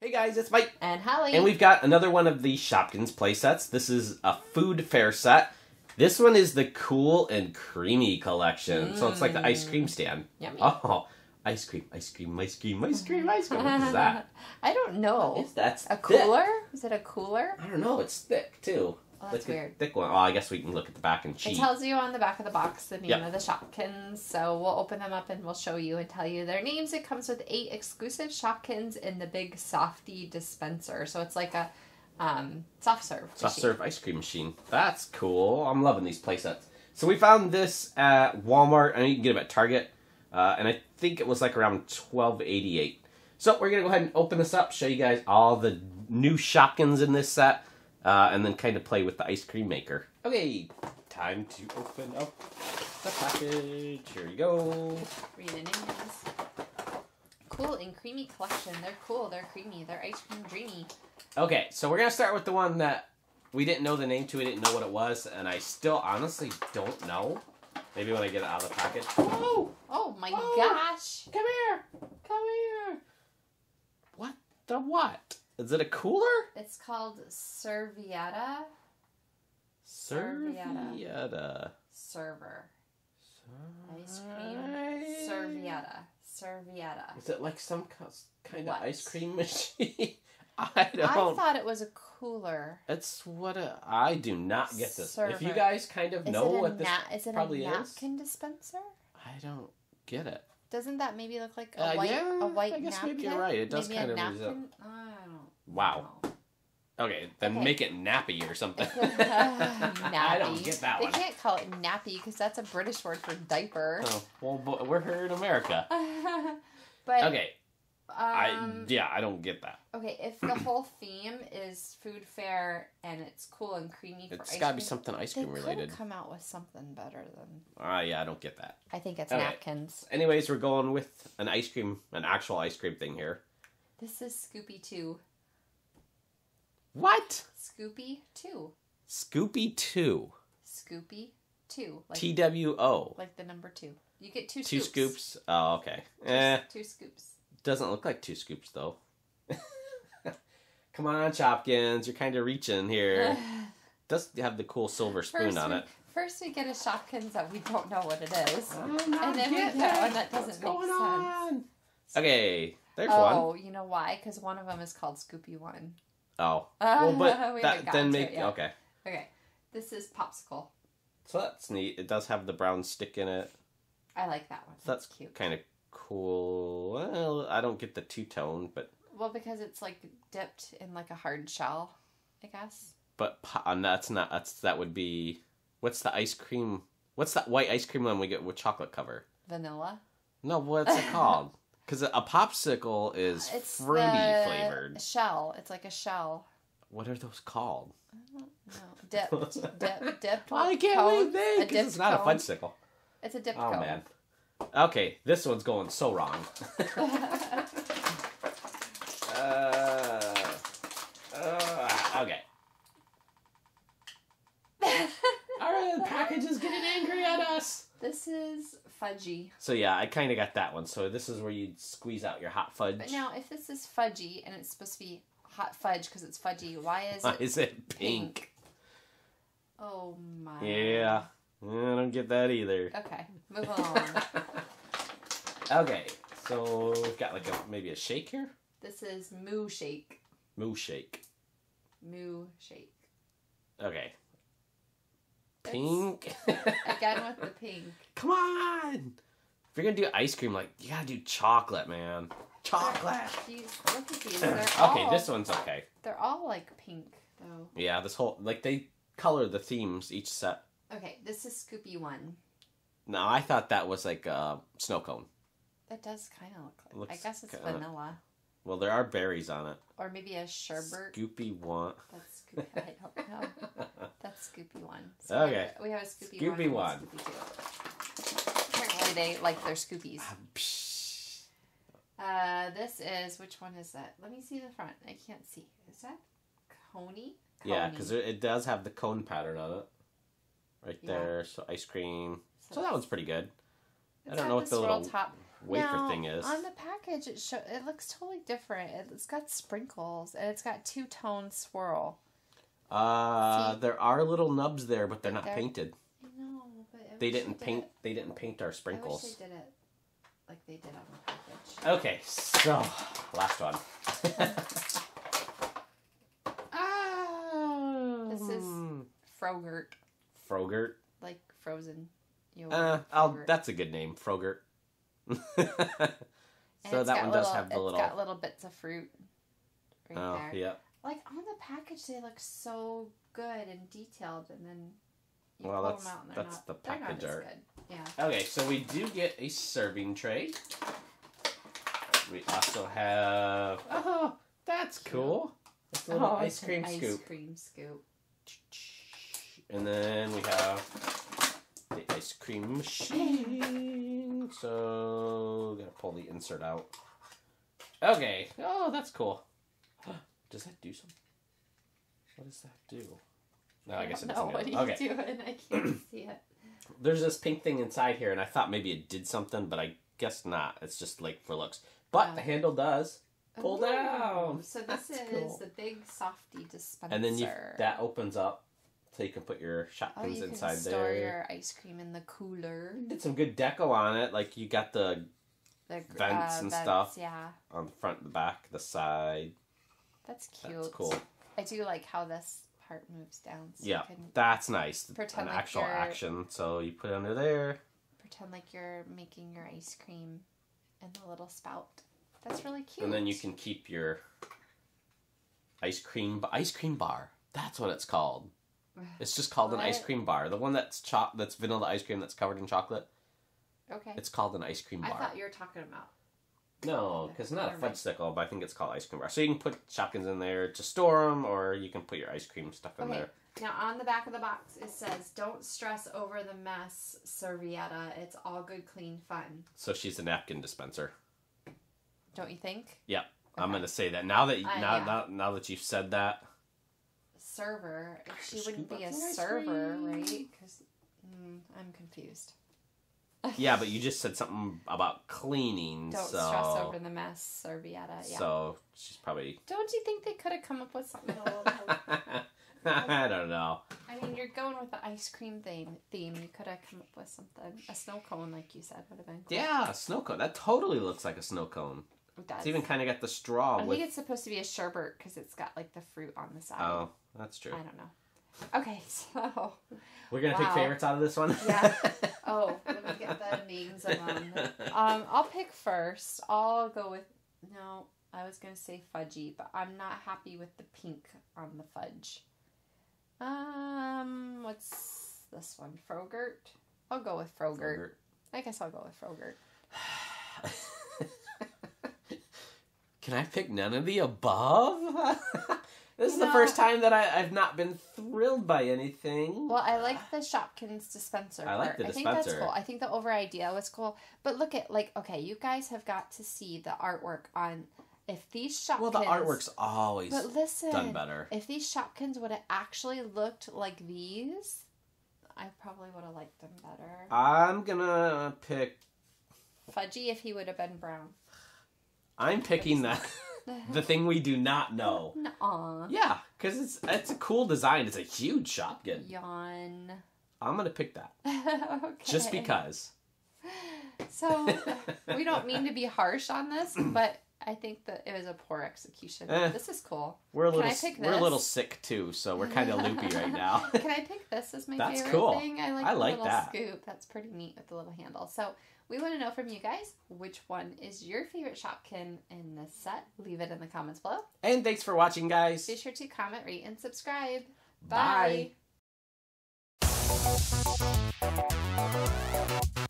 Hey guys, it's Mike. And Holly. And we've got another one of the Shopkins play sets. This is a food fair set. This one is the cool and creamy collection. So it's like the ice cream mm. stand. Yummy. Oh, ice cream, ice cream, ice cream, ice cream, ice cream. What is that? I don't know. Is that a thick. cooler? Is it a cooler? I don't know. It's thick too. Oh, that's weird. thick one. Oh, I guess we can look at the back and It cheat. tells you on the back of the box the name Yep. of the Shopkins. So we'll open them up and we'll show you and tell you their names. It comes with eight exclusive Shopkins in the big softy dispenser. So it's like a um, soft serve. Soft machine. serve ice cream machine. That's cool. I'm loving these play sets. So we found this at Walmart, and you can get them at Target, uh, and I think it was like around twelve eighty eight. So we're gonna go ahead and open this up, show you guys all the new Shopkins in this set, uh, and then kind of play with the ice cream maker. Okay, time to open up the package. Here you go. Read the names. Cool and creamy collection. They're cool. They're creamy. They're ice cream dreamy. Okay, so we're gonna start with the one that we didn't know the name to, we didn't know what it was, and I still honestly don't know. Maybe when I get it out of the package. Whoa! Oh my Oh. gosh. Come here! Come here! What the what? Is it a cooler? It's called Servietta Servietta. Servietta. Server. Ice cream. Servietta. Servietta. Is it like some kind What? of ice cream machine? I don't. I thought it was a cooler. It's what a, I do not get this. If you guys kind of Is know what this, na- is it probably a is. napkin dispenser? I don't get it. Doesn't that maybe look like a Uh, white yeah, a white I guess napkin? maybe you're right. It does maybe kind of resemble- don't Wow. Okay, then Okay. make it nappy or something. nappy. I don't get that they one. can't call it nappy because that's a British word for diaper. Oh, well, we're here in America. but Okay, I um, yeah, I don't get that. okay, if the whole theme is food fair and it's cool and creamy for It's got to be something ice they cream related. come out with something better than. Ah, yeah, I don't get that. I think it's Okay. napkins. Anyways, we're going with an ice cream, an actual ice cream thing here. This is Scoopy Two. What? Scoopy Two. Scoopy two. Scoopy Two. Like T W O. like the number two. You get two. Two scoops. scoops. Oh, okay. Two, Eh, two scoops. doesn't look like two scoops though. Come on, Shopkins, you're kind of reaching here. Does have the cool silver spoon First on we, it. First, we get a Shopkins that we don't know what it is. And then we get it. one that doesn't What's make sense. on? Okay, there's one. oh, you know why? Because one of them is called Scoopy One. Oh, Uh, well, but haven't that then make okay. Okay, this is Popsicle. So that's neat. It does have the brown stick in it. I like that one. So that's cute. kind of cool. Well, I don't get the two tone, but Well, because it's like dipped in like a hard shell, I guess. but uh, that's not. That's that would be. What's the ice cream? What's that white ice cream one we get with chocolate cover? Vanilla. No, what's it called? Because a popsicle is uh, It's fruity flavored. shell. It's like a shell. What are those called? No, dipped, dip, dipped. I can't cone. really think. A 'cause dipped it's not cone. a fudgesicle. It's a dipped Oh cone. man. Okay, this one's going so wrong. uh, uh, okay. All right, the package is getting angry at us. this is fudgy. So yeah, I kind of got that one. So this is where you squeeze out your hot fudge. But now, if this is fudgy and it's supposed to be hot fudge because it's fudgy, why is Why it? is it pink? Oh my. Yeah, I don't get that either. Okay, move along. okay, so we've got like a maybe a shake here. this is moo shake. Moo shake. Moo shake. Okay. Pink. Again with the pink. Come on. If you're gonna do ice cream, like you gotta do chocolate, man. Chocolate. Look at these. They're okay, all, this one's okay. They're all like pink though. Yeah, this whole like they color the themes each set. Okay, this is Scoopy one. No, I thought that was like a snow cone. That does kind of look like. Looks I guess it's kinda- vanilla Well, there are berries on it. or maybe a sherbet. Scoopy one. That's Scoopy. I don't know. That's Scoopy one. Okay. We have a Scoopy, Scoopy one. one. Scoopy two. Apparently, they like their Scoopies. Ah. Uh, this is which one is that? Let me see the front. I can't see. Is that Coney? Yeah, because it does have the cone pattern on it. Right Yeah. there. So ice cream. So that one's pretty good. I don't know what the little top. Wafer Now, thing is. On the package, it show it looks totally different. It's got sprinkles and it's got two tone swirl. Uh, See? there are little nubs there, but they're not There. painted. I know, but They didn't did paint. it- They didn't paint our sprinkles. I wish they did it like they did on the package. Okay, so last one. ah, This is- Frogurt, Frogurt. like frozen yogurt. Uh, I'll, that's a good name, Frogurt. so that one does have the it's little. got little bits of fruit right oh, there. yeah. Like on the package, they look so good and detailed, and then you Well, pull that's- them out and they're that's not. the they're not package as art. good. Yeah. Okay, so we do get a serving tray. We also have. Oh, that's cool. That's a little Oh, ice it's cream ice scoop. cream scoop. And then we have the ice cream machine. So, gotta pull the insert out. Okay. Oh, that's cool. Does that do something? What does that do? No, I guess it know doesn't. what do are you Okay. doing. I can't see it. There's this pink thing inside here, and I thought maybe it did something, but I guess not. It's just like for looks. But Oh. the handle does. Pull Ooh, down. So this That's is cool. the big softy dispenser. And then you that opens up so you can put your oh, Shopkins you can inside store there. your ice cream in the cooler. Did some good deco on it. Like you got the The Vents uh, and vents, stuff. Yeah, on the front, the back, the side. that's cute. That's cool. I do like how this part moves down. So Yeah, you can that's nice. Pretend An like actual you're- action. So you put it under there, pretend like you're making your ice cream in the little spout. That's really cute. and then you can keep your ice cream ice cream bar. That's what it's called. It's just called an ice cream bar. The one that's cho- that's vanilla ice cream that's covered in chocolate. Okay. It's called an ice cream bar. I thought you were talking about. No, because not a fudgesicle, but I think it's called ice cream bar. So you can put Shopkins in there to store them, or you can put your ice cream stuff in Okay. there. Now on the back of the box it says, "Don't stress over the mess, Servietta. It's all good, clean fun." So she's a napkin dispenser. Don't you think? Yeah, I'm gonna say that now that Uh, now, yeah. now now that you've said that. Server. She wouldn't be a server, cream. right? Because mm, I'm confused. Yeah, but you just said something about cleaning, Don't so stress over the mess, Servietta. Yeah. so she's probably. Don't you think they could have come up with something a little? I don't know. I mean, you're going with the ice cream theme. Theme. You could have come up with something. A snow cone, like you said, would have been. Cool. Yeah, a snow cone. That totally looks like a snow cone. It does. It's even kind of got the straw I with. think it's supposed to be a sherbet because it's got like the fruit on the side. Oh, that's true. I don't know. Okay, so We're gonna pick favorites out of this one. Yeah. oh, let me get the names of them. Um, I'll pick first. I'll go with no. I was gonna say fudgy, but I'm not happy with the pink on the fudge. Um, what's this one? Frogurt. I'll go with Frogurt. I guess I'll go with Frogurt. Can I pick none of the above? this is the first time that I, I've not been thrilled by anything. Well, I like the Shopkins dispenser. I like part. the I think that's cool. I think the over idea was cool. But look at like okay, you guys have got to see the artwork on if these Shopkins. Well, the artwork's always But listen, done better. If these Shopkins would have actually looked like these, I probably would have liked them better. I'm gonna pick. Fudgy if he would have been brown. I'm picking the the thing we do not know. Nuh-uh. Yeah, because it's it's a cool design. It's a huge shopkin. Yawn. I'm gonna pick that okay. just because. So we don't mean to be harsh on this, but I think that it was a poor execution. Eh. This is cool. We're a Can little I pick we're a little sick too, so we're kind of loopy right now. Can I pick this as my That's favorite cool. thing? I like I the like little that. scoop. That's pretty neat with the little handle. So we want to know from you guys which one is your favorite Shopkin in this set. Leave it in the comments below. and thanks for watching, guys. Be sure to comment, rate, and subscribe. Bye. Bye.